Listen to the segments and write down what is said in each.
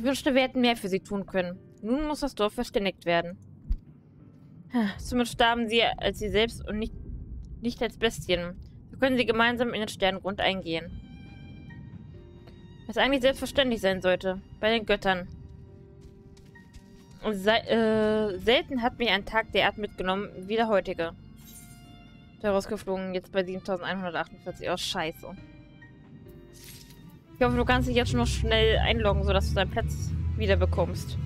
Ich wünschte, wir hätten mehr für sie tun können. Nun muss das Dorf verständigt werden. Somit starben sie als sie selbst und nicht, nicht als Bestien. So können sie gemeinsam in den Sternengrund eingehen. Was eigentlich selbstverständlich sein sollte. Bei den Göttern. Se äh, selten hat mich ein Tag der Erd mitgenommen wie der heutige. Daraus geflogen, jetzt bei 7148. Oh, scheiße. Ich hoffe, du kannst dich jetzt schon noch schnell einloggen, sodass du deinen Platz wieder bekommst.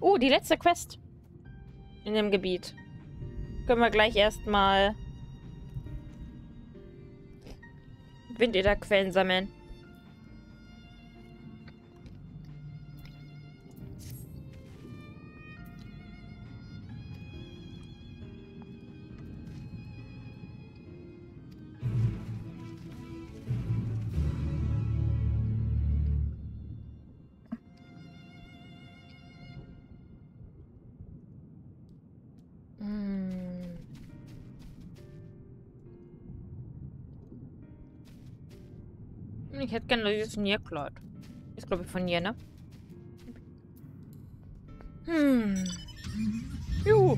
Oh, die letzte Quest. In dem Gebiet. Können wir gleich erstmal Windederquellen sammeln. Ich hätte gerne dieses Nierkleid. Ist, glaube ich, von Nier, ne? Hm. Juhu.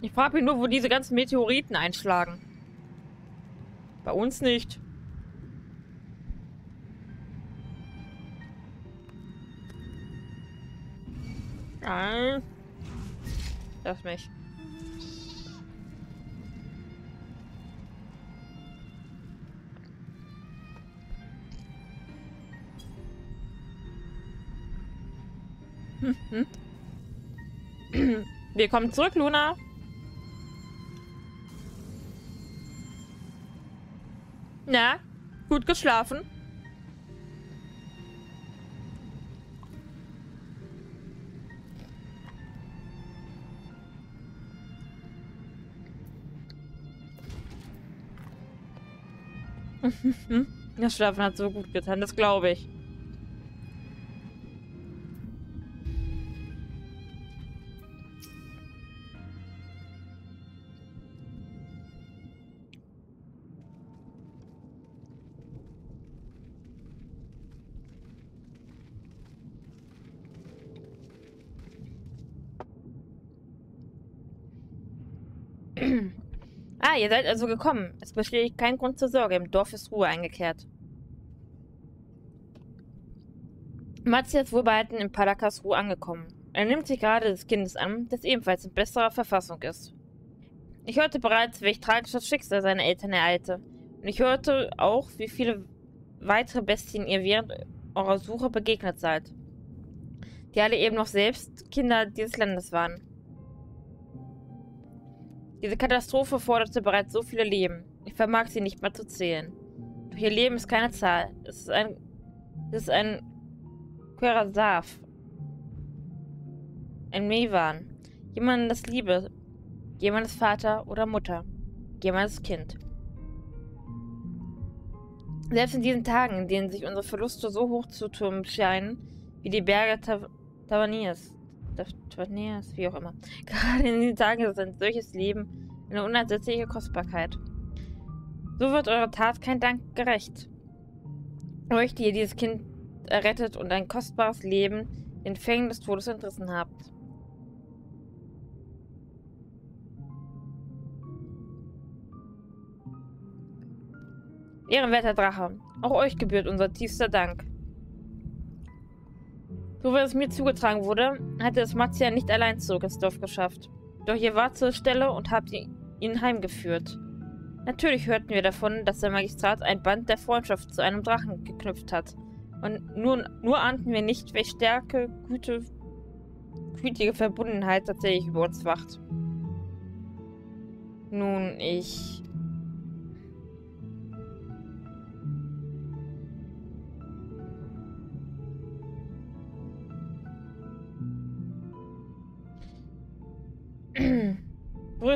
Ich frage mich nur, wo diese ganzen Meteoriten einschlagen. Bei uns nicht. Wir kommen zurück, Luna. Na, gut geschlafen? das Schlafen hat so gut getan, das glaube ich. Ihr seid also gekommen. Es besteht kein Grund zur Sorge. Im Dorf ist Ruhe eingekehrt. Matzi ist wohlbehalten in Palakas Ruhe angekommen. Er nimmt sich gerade des Kindes an, das ebenfalls in besserer Verfassung ist. Ich hörte bereits, welch tragisches Schicksal seine Eltern ereilte. Und ich hörte auch, wie viele weitere Bestien ihr während eurer Suche begegnet seid. Die alle eben noch selbst Kinder dieses Landes waren. Diese Katastrophe forderte bereits so viele Leben. Ich vermag sie nicht mehr zu zählen. Doch ihr Leben ist keine Zahl. Es ist ein... Es ist ein... Querasaf. Ein Mewan. Jemandes Liebe. Jemandes Vater oder Mutter. Jemandes Kind. Selbst in diesen Tagen, in denen sich unsere Verluste so hoch zu türmen scheinen, wie die Berge Taverniers, Taverniers, wie auch immer. Gerade in diesen Tagen ist ein solches Leben eine unersetzliche Kostbarkeit. So wird eure Tat kein Dank gerecht. Euch, die ihr dieses Kind errettet und ein kostbares Leben den Fängen des Todes entrissen habt. Ehrenwerter Drache, auch euch gebührt unser tiefster Dank. So wie es mir zugetragen wurde, hatte es Matzia nicht allein zurück ins Dorf geschafft. Doch ihr wart zur Stelle und habt ihn heimgeführt. Natürlich hörten wir davon, dass der Magistrat ein Band der Freundschaft zu einem Drachen geknüpft hat. Und nur, nur ahnten wir nicht, welche Stärke, Güte, gütige Verbundenheit tatsächlich über uns wacht. Nun, ich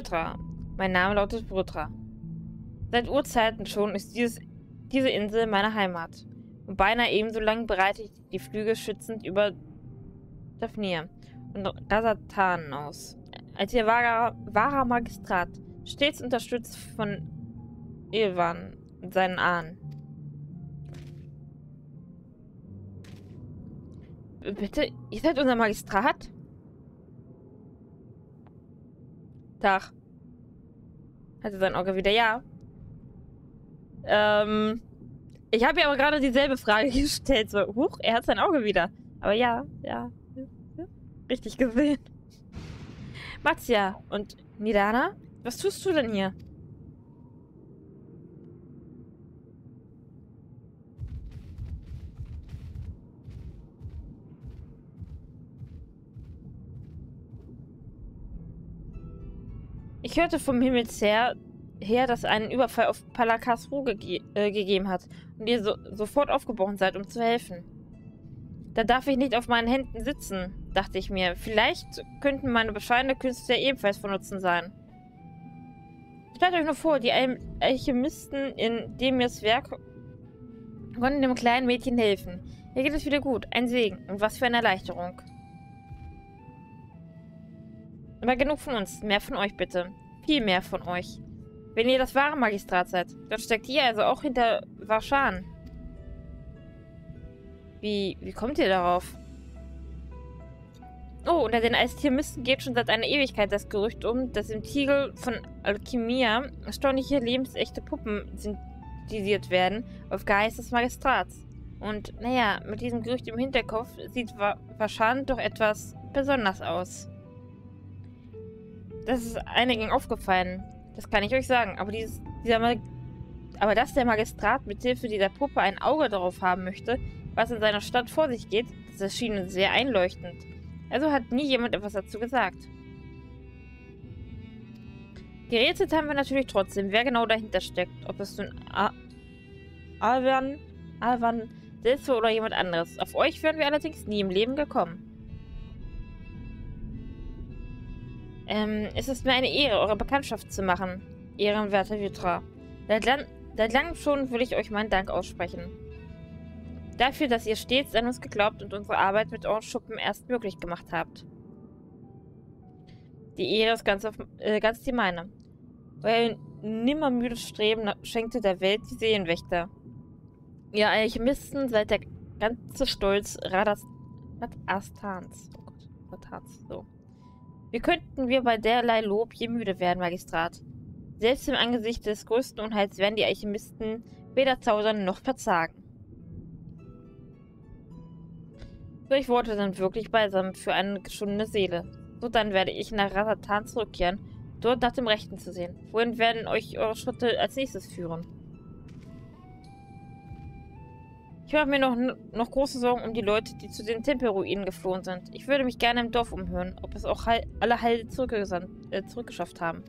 Brütra. Mein Name lautet Brütra. Seit Urzeiten schon ist dieses, diese Insel meine Heimat. Und beinahe ebenso lang breite ich die Flügel schützend über Daphnia und Rasatan aus. als ihr wahrer, wahrer Magistrat, stets unterstützt von Ilvan und seinen Ahnen. Bitte, ihr seid unser Magistrat? Tag. Hatte sein Auge wieder, ja. Ähm, ich habe ja aber gerade dieselbe Frage gestellt. So, huch, er hat sein Auge wieder. Aber ja, ja, richtig gesehen. Matzia und Nidana, was tust du denn hier? Ich hörte vom Himmelsher her, dass einen Überfall auf Palakas Ruhe ge äh, gegeben hat und ihr so sofort aufgebrochen seid, um zu helfen. Da darf ich nicht auf meinen Händen sitzen, dachte ich mir. Vielleicht könnten meine bescheidene Künste ebenfalls von Nutzen sein. Stellt euch nur vor, die Al Alchemisten in Demirs Werk konnten dem kleinen Mädchen helfen. Hier geht es wieder gut. Ein Segen. Und was für eine Erleichterung. Aber genug von uns. Mehr von euch bitte. Viel mehr von euch. Wenn ihr das wahre Magistrat seid, dann steckt ihr also auch hinter Warschan. Wie, wie kommt ihr darauf? Oh, unter den Eistiermisten geht schon seit einer Ewigkeit das Gerücht um, dass im Tiegel von Alchemia erstaunliche lebensechte Puppen synthetisiert werden, auf Geist des Magistrats. Und, naja, mit diesem Gerücht im Hinterkopf sieht Warschan doch etwas besonders aus. Das ist einigen aufgefallen. Das kann ich euch sagen. Aber dieses, dieser aber dass der Magistrat mit Hilfe dieser Puppe ein Auge darauf haben möchte, was in seiner Stadt vor sich geht, das erschien uns sehr einleuchtend. Also hat nie jemand etwas dazu gesagt. Gerätselt haben wir natürlich trotzdem, wer genau dahinter steckt. Ob es nun Alvan, Alvan, Silzo oder jemand anderes. Auf euch wären wir allerdings nie im Leben gekommen. Ähm, es ist mir eine Ehre, eure Bekanntschaft zu machen, ehrenwerter Vitra. Seit, lang, seit langem schon will ich euch meinen Dank aussprechen. Dafür, dass ihr stets an uns geglaubt und unsere Arbeit mit euren Schuppen erst möglich gemacht habt. Die Ehre ist ganz, auf, äh, ganz die meine. Euer nimmermüdes Streben schenkte der Welt die Seelenwächter. Ihr Alchemisten seid der ganze Stolz Radas Astans. Oh Gott, Ratans, so. Wie könnten wir bei derlei Lob je müde werden, Magistrat? Selbst im Angesicht des größten Unheils werden die Alchemisten weder zaudern noch verzagen. Solche Worte sind wirklich beisam für eine geschundene Seele. So dann werde ich nach Rasatan zurückkehren, dort nach dem Rechten zu sehen. Wohin werden euch eure Schritte als nächstes führen? Ich mache mir noch, noch große Sorgen um die Leute, die zu den Tempelruinen geflohen sind. Ich würde mich gerne im Dorf umhören, ob es auch heil, alle heil äh, zurückgeschafft haben.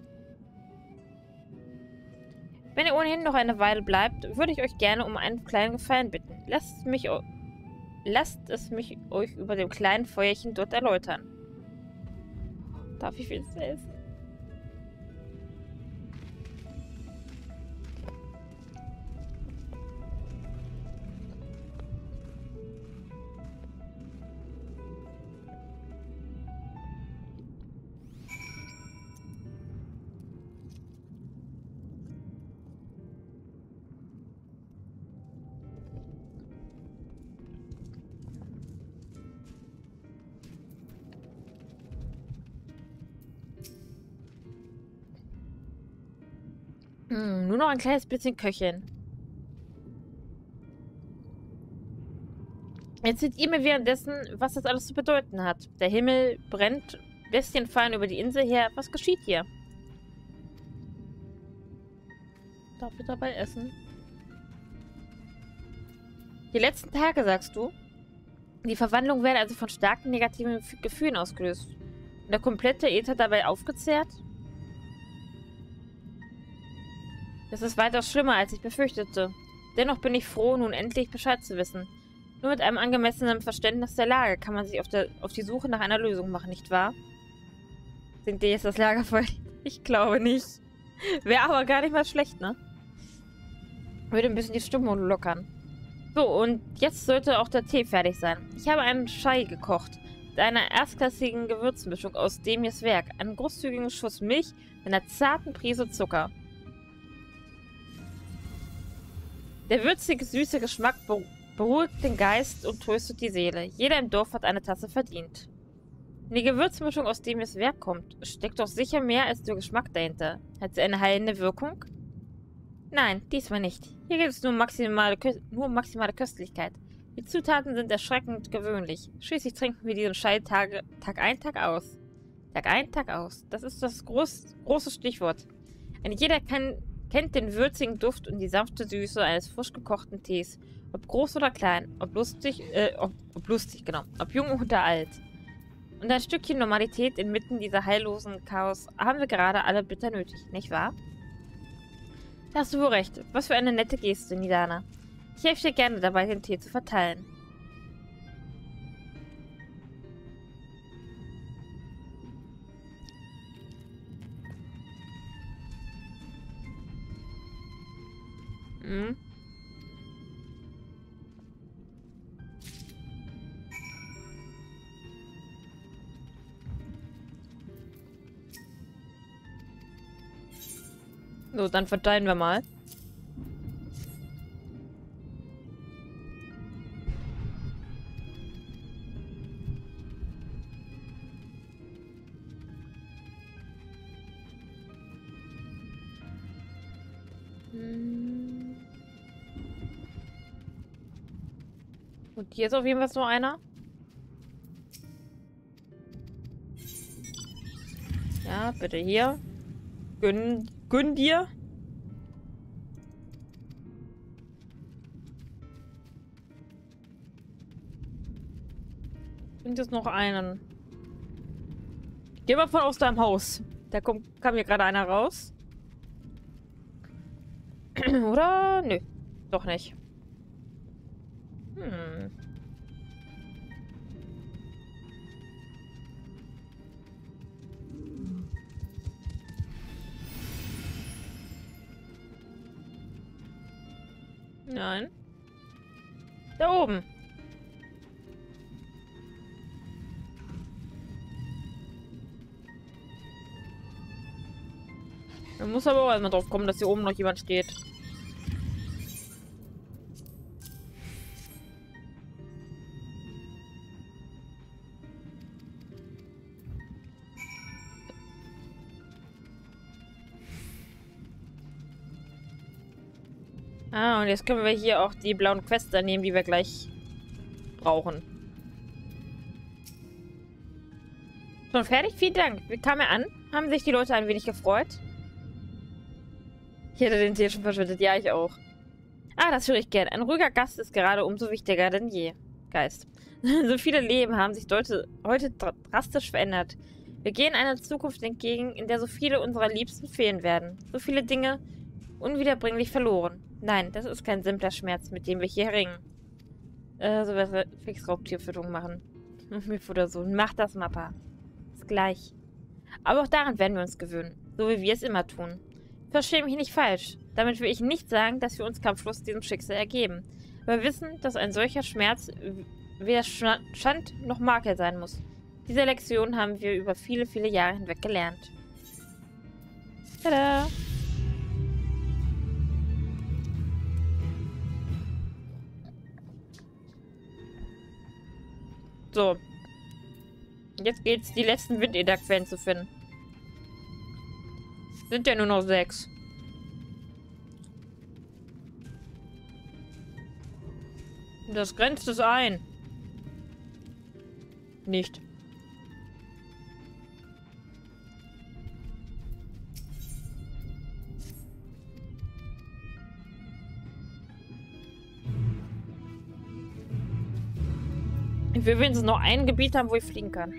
Wenn ihr ohnehin noch eine Weile bleibt, würde ich euch gerne um einen kleinen Gefallen bitten. Lasst, mich, lasst es mich euch über dem kleinen Feuerchen dort erläutern. Darf ich viel essen? Ein kleines bisschen Köchin. Jetzt seht ihr mir währenddessen, was das alles zu bedeuten hat. Der Himmel brennt, Bestien fallen über die Insel her. Was geschieht hier? Darf ich dabei essen? Die letzten Tage, sagst du? Die Verwandlung werden also von starken negativen Gefühlen ausgelöst. Und der komplette Äther dabei aufgezehrt? Das ist weitaus schlimmer, als ich befürchtete. Dennoch bin ich froh, nun endlich Bescheid zu wissen. Nur mit einem angemessenen Verständnis der Lage kann man sich auf, der, auf die Suche nach einer Lösung machen, nicht wahr? Sind dir jetzt das Lager voll? Ich glaube nicht. Wäre aber gar nicht mal schlecht, ne? Würde ein bisschen die Stimmung lockern. So, und jetzt sollte auch der Tee fertig sein. Ich habe einen Schei gekocht. einer erstklassigen Gewürzmischung aus Demirs Werk, einem großzügigen Schuss Milch mit einer zarten Prise Zucker. Der würzige, süße Geschmack beruhigt den Geist und tröstet die Seele. Jeder im Dorf hat eine Tasse verdient. Die Gewürzmischung aus Demirs Werk kommt, steckt doch sicher mehr als der Geschmack dahinter. Hat sie eine heilende Wirkung? Nein, diesmal nicht. Hier geht es nur, maximale, nur maximale Köstlichkeit. Die Zutaten sind erschreckend gewöhnlich. Schließlich trinken wir diesen Schei Tag, Tag ein, Tag aus. Tag ein, Tag aus. Das ist das groß, große Stichwort. Denn jeder kann, kennt den würzigen Duft und die sanfte Süße eines frisch gekochten Tees. Ob groß oder klein, ob lustig, äh, ob, ob lustig, genau, ob jung oder alt. Und ein Stückchen Normalität inmitten dieser heillosen Chaos haben wir gerade alle bitter nötig, nicht wahr? Da hast du wohl recht. Was für eine nette Geste, Nidana. Ich helfe dir gerne dabei, den Tee zu verteilen. So, dann verteilen wir mal. Und hier ist auf jeden Fall nur einer. Ja, bitte hier. Gönn, gönn dir. Und jetzt noch einen. Geh mal von aus deinem Haus. Da kommt, kam hier gerade einer raus. Oder? Nö. Doch nicht. Nein. Da oben. Man muss aber auch erstmal drauf kommen, dass hier oben noch jemand steht. Jetzt können wir hier auch die blauen Quests nehmen, die wir gleich brauchen. Schon fertig? Vielen Dank. Wie kam er an? Haben sich die Leute ein wenig gefreut? Ich hätte den Tee schon verschüttet. Ja, ich auch. Ah, das höre ich gern. Ein ruhiger Gast ist gerade umso wichtiger denn je. Geist. so viele Leben haben sich heute, heute drastisch verändert. Wir gehen einer Zukunft entgegen, in der so viele unserer Liebsten fehlen werden. So viele Dinge unwiederbringlich verloren. Nein, das ist kein simpler Schmerz, mit dem wir hier ringen. Äh, so was fix Raubtierfütterung machen. Mit oder so. Mach das, Mappa. Ist gleich. Aber auch daran werden wir uns gewöhnen. So wie wir es immer tun. Verstehe mich nicht falsch. Damit will ich nicht sagen, dass wir uns kampflos diesem Schicksal ergeben. Wir wissen, dass ein solcher Schmerz weder Schand noch Makel sein muss. Diese Lektion haben wir über viele, viele Jahre hinweg gelernt. Tada! So. Jetzt geht's, die letzten Windeder-Quellen zu finden. Sind ja nur noch sechs. Das grenzt es ein. Nicht. Will wenigstens noch ein Gebiet haben, wo ich fliegen kann.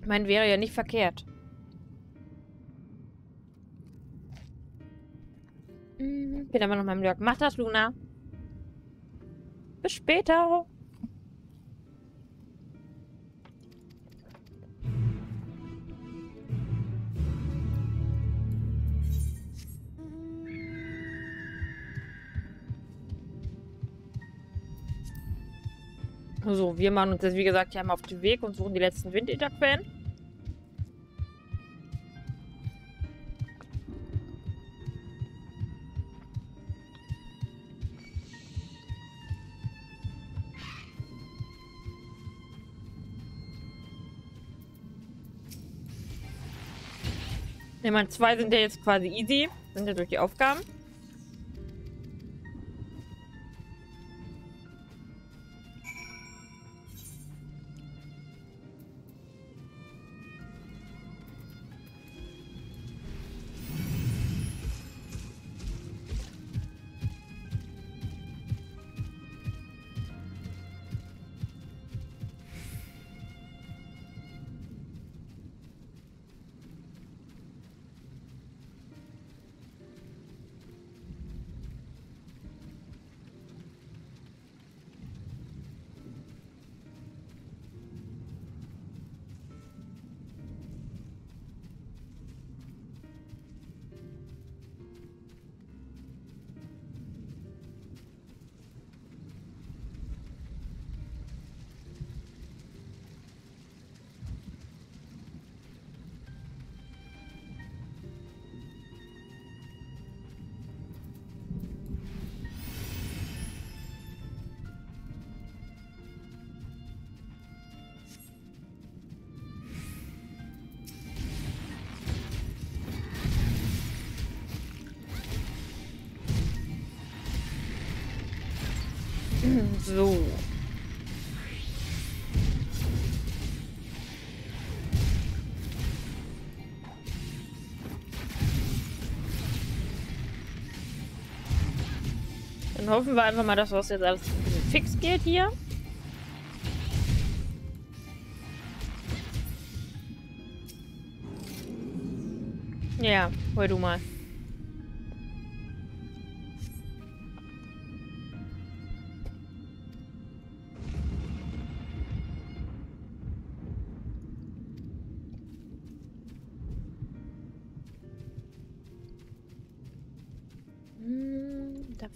Ich meine, wäre ja nicht verkehrt. Noch mal im Lurk. Mach das, Luna. Bis später. So, wir machen uns jetzt, wie gesagt, hier einmal auf den Weg und suchen die letzten Windetherquellen. Ich meine, zwei sind ja jetzt quasi easy. Sind ja durch die Aufgaben. So. Dann hoffen wir einfach mal, dass das jetzt alles fix geht hier. Ja, hol du mal.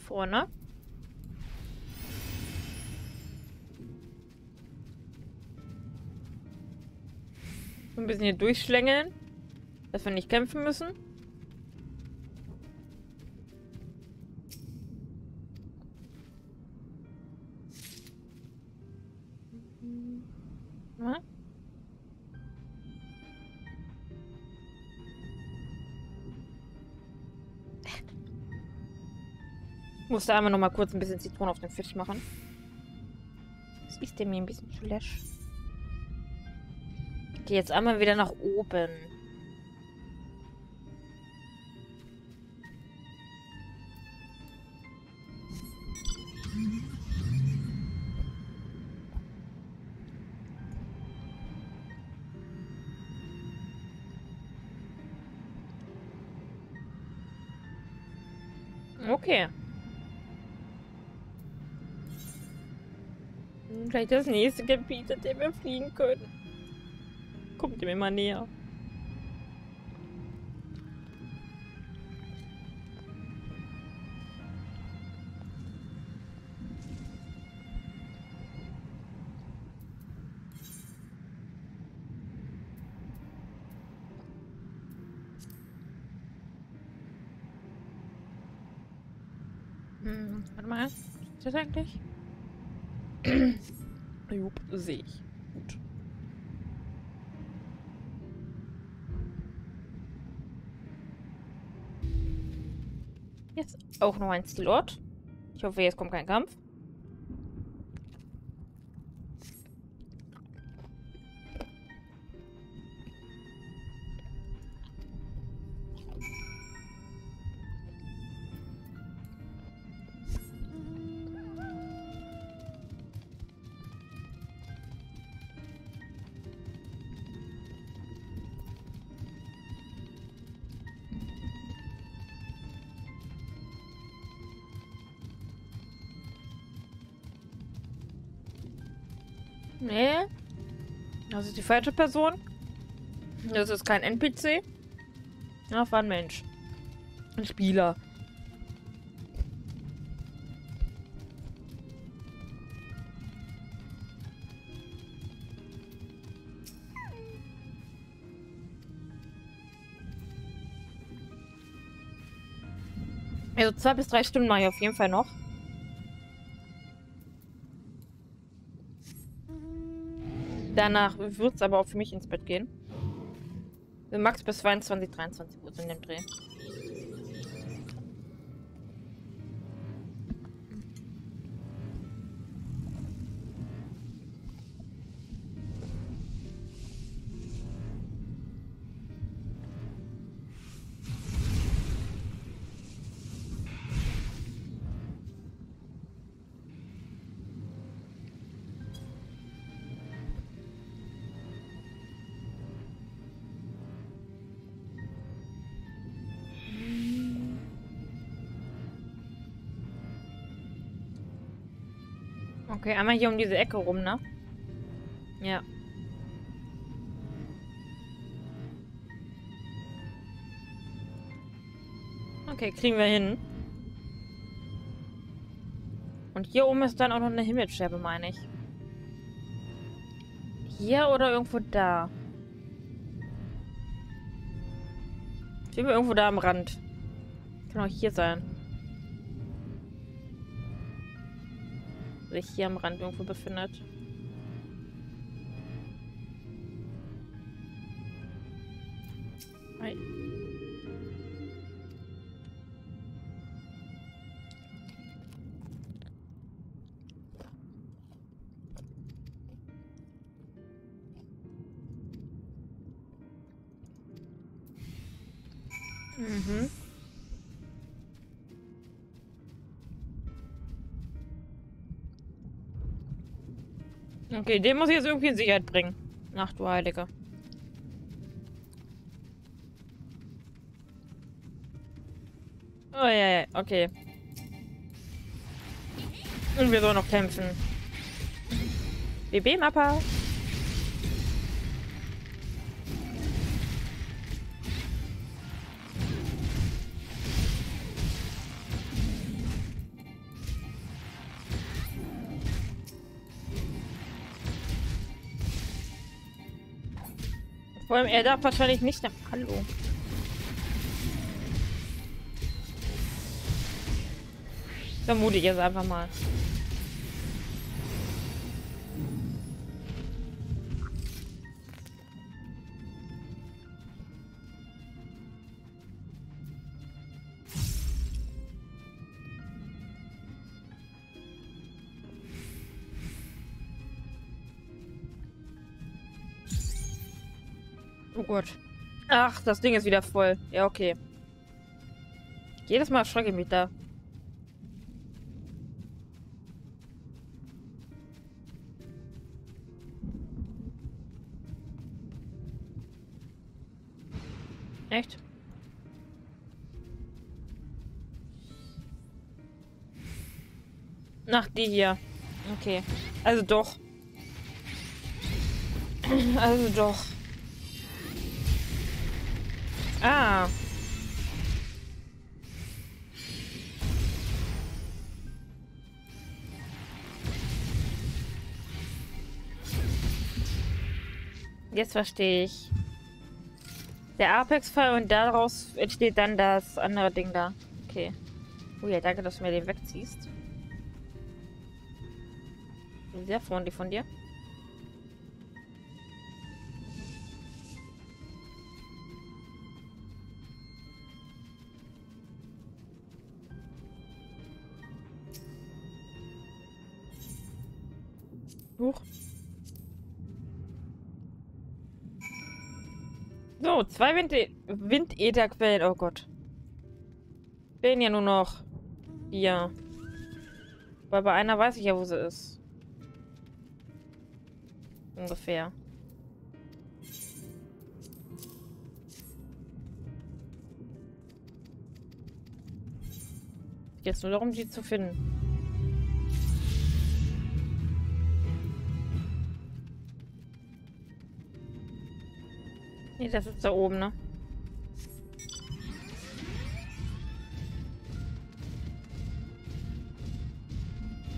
Vorne. Ein bisschen hier durchschlängeln, dass wir nicht kämpfen müssen. Ja. Musste einmal noch mal kurz ein bisschen Zitrone auf den Fisch machen. Das ist der mir ein bisschen schlecht. Geh jetzt einmal wieder nach oben. Vielleicht das nächste Gebiet, in dem wir fliegen können. Kommt ihm immer näher. Hm, warte mal. Ist das eigentlich? Jupp, sehe ich. Gut. Jetzt auch noch ein Stilort. Ich hoffe, jetzt kommt kein Kampf. Die falsche Person. Das ist kein NPC. Ja, war ein Mensch. Ein Spieler. Also zwei bis drei Stunden mache ich auf jeden Fall noch. Danach wird es aber auch für mich ins Bett gehen. Max bis 22, 23 Uhr in dem Dreh. Okay, einmal hier um diese Ecke rum, ne? Ja. Okay, kriegen wir hin. Und hier oben ist dann auch noch eine Himmelsscherbe, meine ich. Hier oder irgendwo da? Ich will irgendwo da am Rand. Kann auch hier sein. Sich hier am Rand irgendwo befindet. Okay, den muss ich jetzt irgendwie in Sicherheit bringen. Ach du Heiliger. Oh ja, ja, okay. Und wir sollen noch kämpfen. BB-Mappa. Vor allem, er darf wahrscheinlich nicht nach Hallo. Vermute ich jetzt einfach mal. Gott. Ach, das Ding ist wieder voll. Ja, okay. Jedes Mal erschrecke ich mich da. Echt? Ach, die hier. Okay. Also doch. Also doch. Ah. Jetzt verstehe ich. Der Apex-Fall und daraus entsteht dann das andere Ding da. Okay. Oh ja, danke, dass du mir den wegziehst. Sehr freundlich von dir. Huch. So, zwei Windätherquellen. Oh Gott. Fehlen ja nur noch vier. Weil bei einer weiß ich ja, wo sie ist. Ungefähr. Jetzt nur darum, die zu finden. Nee, das ist da oben, ne?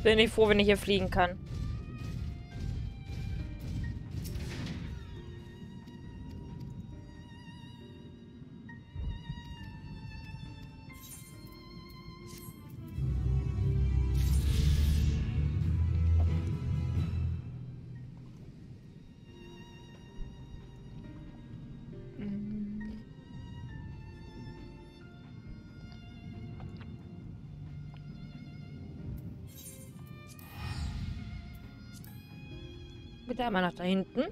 Bin ich froh, wenn ich hier fliegen kann. Bitte einmal nach da hinten.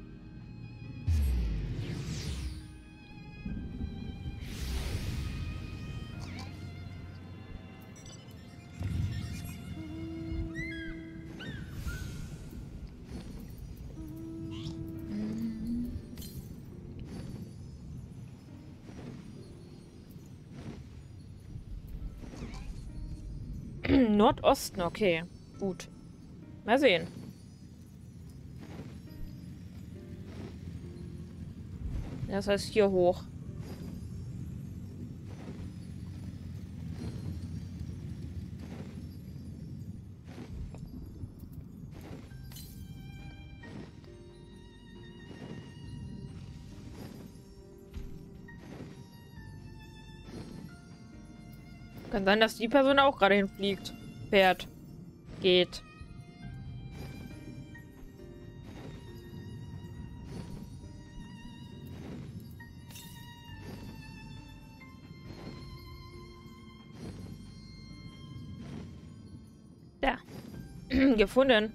Nordosten, okay. Gut. Mal sehen. Das heißt hier hoch. Kann sein, dass die Person auch gerade hinfliegt. Fährt. Geht. Gefunden.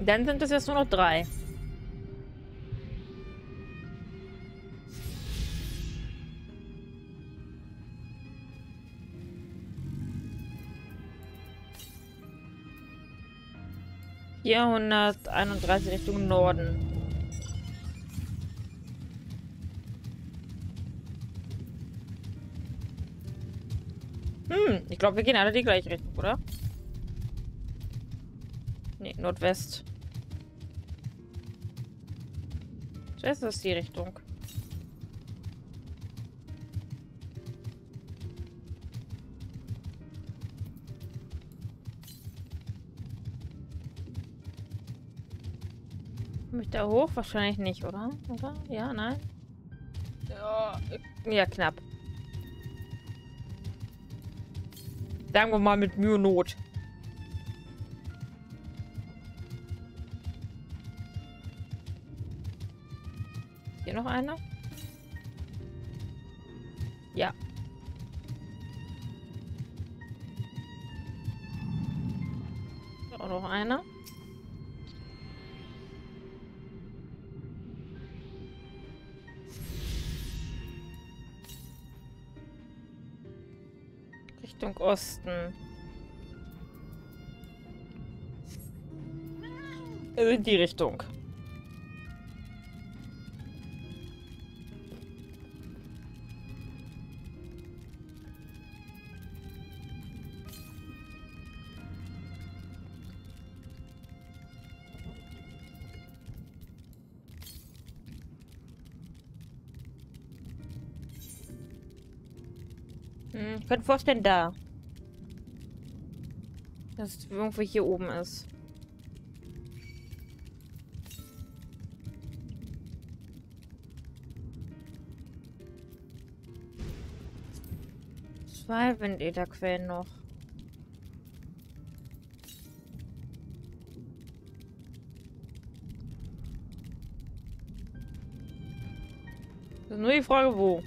Dann sind es jetzt nur noch drei. Vierhunderteinunddreißig Richtung Norden. Glaube, wir gehen alle die gleiche Richtung, oder? Nee, Nordwest. Das ist die Richtung. Komme ich da hoch? Wahrscheinlich nicht, oder? Oder? Ja, nein? Ja, ja knapp. Sagen wir mal mit Mühe und Not. Osten. Also in die Richtung. Hm, ich vorstellen, da. Dass es irgendwo hier oben ist. Zwei Windätherquellen noch. Nur die Frage, wo.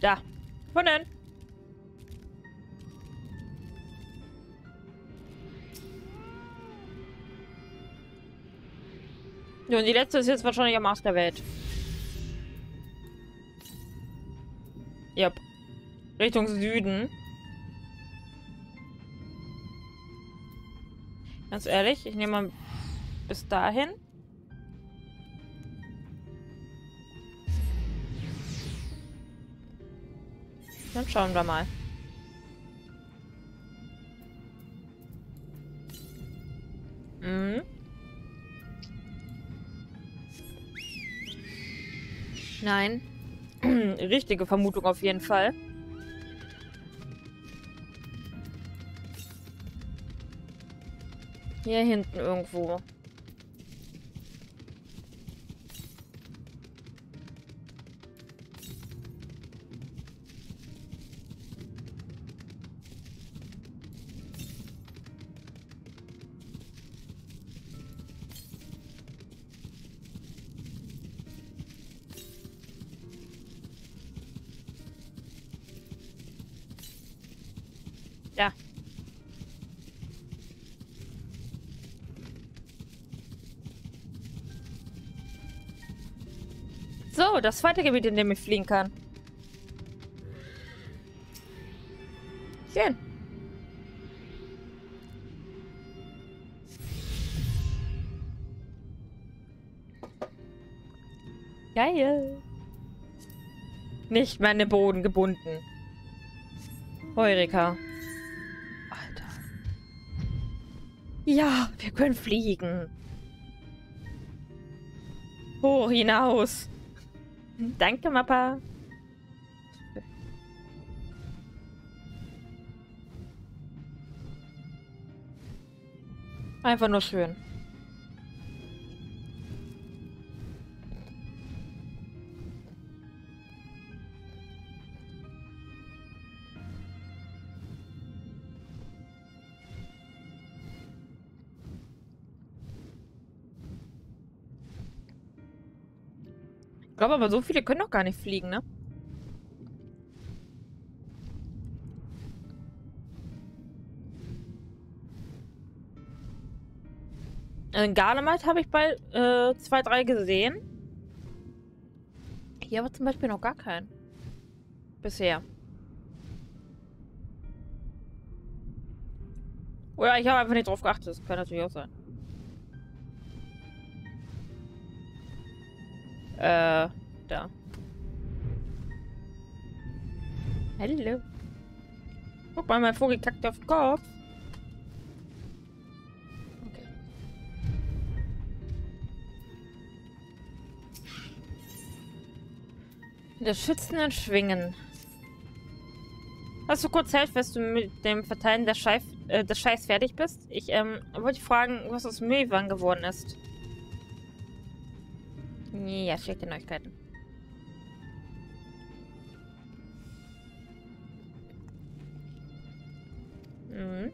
Da. Von denn? Und die letzte ist jetzt wahrscheinlich am Arsch der Welt. Yep. Richtung Süden. Ganz ehrlich, ich nehme mal bis dahin. Dann schauen wir mal. Nein. Richtige Vermutung auf jeden Fall. Hier hinten irgendwo. Das zweite Gebiet, in dem ich fliegen kann. Schön. Geil. Nicht meine Boden gebunden. Heureka. Alter. Ja, wir können fliegen. Hoch hinaus. Danke, Mappa. Einfach nur schön. Glaube aber, so viele können doch gar nicht fliegen, ne? Äh, Garlemite habe ich bei äh, zwei, drei gesehen. Hier aber zum Beispiel noch gar keinen. Bisher. Oder ich habe einfach nicht drauf geachtet. Das kann natürlich auch sein. Äh, da. Hallo. Guck mal, mein Vogel kackt auf den Kopf. Okay. Das schützenden Schwingen. Hast du kurz Zeit, bis du mit dem Verteilen des, Scheif äh, des Scheiß fertig bist? Ich ähm, wollte fragen, was aus Müllwagen geworden ist. Ja, schlechte Neuigkeiten. Mhm.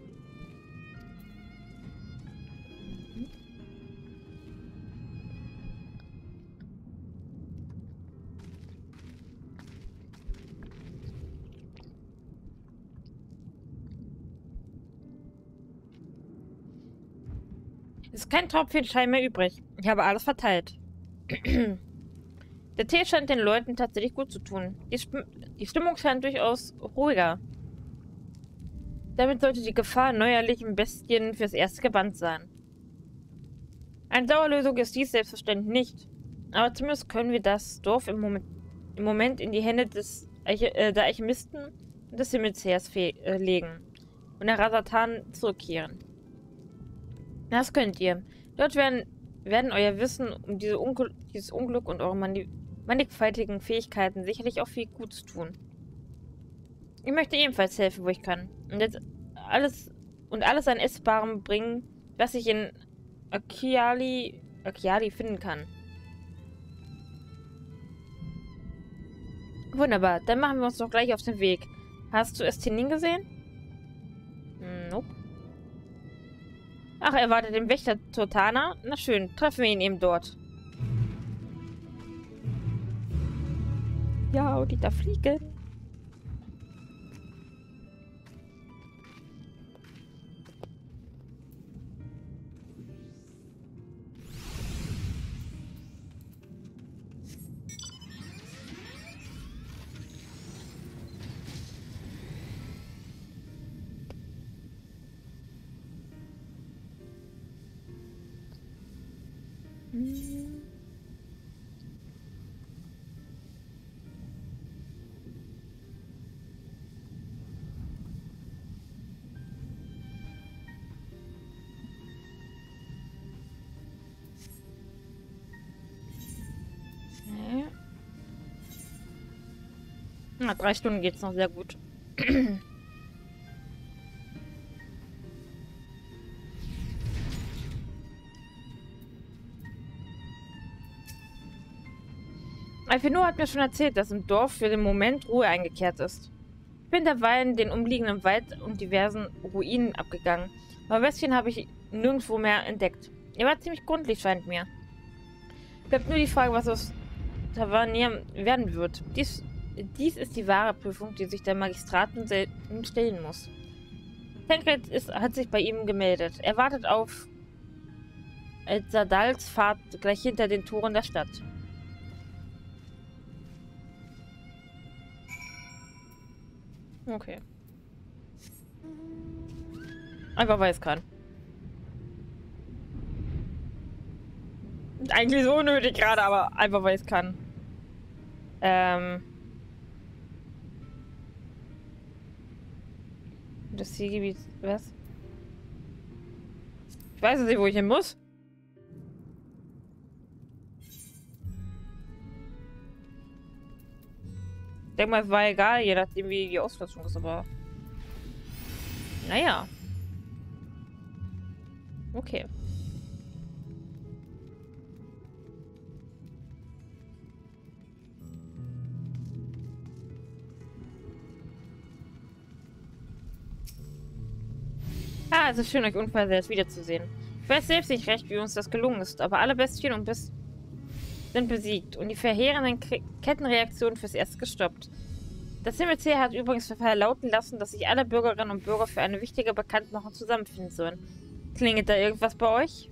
Ist kein Tropfen Schein mehr übrig. Ich habe alles verteilt. Der Tee scheint den Leuten tatsächlich gut zu tun. Die, Sp die Stimmung scheint durchaus ruhiger. Damit sollte die Gefahr neuerlichen Bestien fürs erste gebannt sein. Eine Dauerlösung ist dies selbstverständlich nicht. Aber zumindest können wir das Dorf im Moment, im Moment in die Hände des Eiche, äh, der Alchemisten und des Himmelsheers äh, legen und nach Rasatan zurückkehren. Das könnt ihr. Dort werden werden euer Wissen um diese Unge dieses Unglück und eure mannigfaltigen Fähigkeiten sicherlich auch viel Gutes tun. Ich möchte ebenfalls helfen, wo ich kann. Und jetzt alles und alles an Essbarem bringen, was ich in Akiali, Akiali finden kann. Wunderbar, dann machen wir uns doch gleich auf den Weg. Hast du Estinin gesehen? Nope. Ach, er wartet den Wächter Tortana? Na schön, treffen wir ihn eben dort. Ja, und die da fliegen. Na, drei Stunden geht's noch sehr gut. Alfino hat mir schon erzählt, dass im Dorf für den Moment Ruhe eingekehrt ist. Ich bin derweil in den umliegenden Wald und diversen Ruinen abgegangen, aber Westchen habe ich nirgendwo mehr entdeckt. Er war ziemlich gründlich, scheint mir. Bleibt nur die Frage, was aus Tavernier werden wird. Dies, dies ist die wahre Prüfung, die sich der Magistraten stellen muss. Tancred ist, hat sich bei ihm gemeldet. Er wartet auf Sadals Fahrt gleich hinter den Toren der Stadt. Okay. Einfach weil es kann. Eigentlich so unnötig gerade, aber einfach weil es kann. Ähm. Das Zielgebiet. Was? Ich weiß nicht, wo ich hin muss. Ich denke mal, es war egal, je nachdem, wie die Ausrüstung ist, aber. Naja. Okay. Es ist schön, euch unversehrt wiederzusehen. Ich weiß selbst nicht recht, wie uns das gelungen ist, aber alle Bestien und bis sind besiegt und die verheerenden K Kettenreaktionen fürs Erste gestoppt. Das Himmelsheer hat übrigens verlauten lassen, dass sich alle Bürgerinnen und Bürger für eine wichtige Bekanntmachung zusammenfinden sollen. Klingelt da irgendwas bei euch?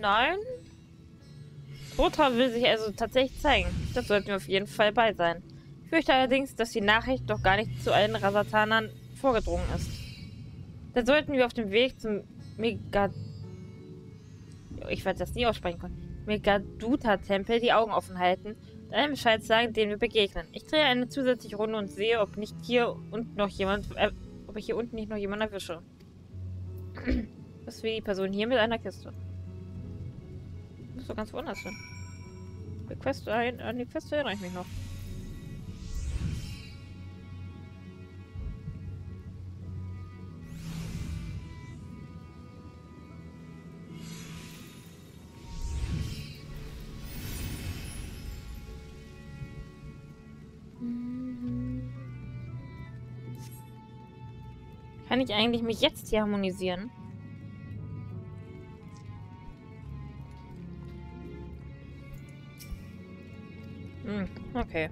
Nein? Rotra will sich also tatsächlich zeigen. Das sollten wir auf jeden Fall bei sein. Ich fürchte allerdings, dass die Nachricht doch gar nicht zu allen Rasatanern vorgedrungen ist. Dann sollten wir auf dem Weg zum Mega... Ich werde das nie aussprechen können. Megaduta-Tempel die Augen offen halten und einen Bescheid sagen, den wir begegnen. Ich drehe eine zusätzliche Runde und sehe, ob nicht hier unten noch jemand... Äh, ob ich hier unten nicht noch jemanden erwische. Was wie die Person hier mit einer Kiste. Muss doch ganz woanders hin. Die Quest, an die Quest erinnere ich mich noch. Ich eigentlich mich jetzt hier harmonisieren? Hm, okay.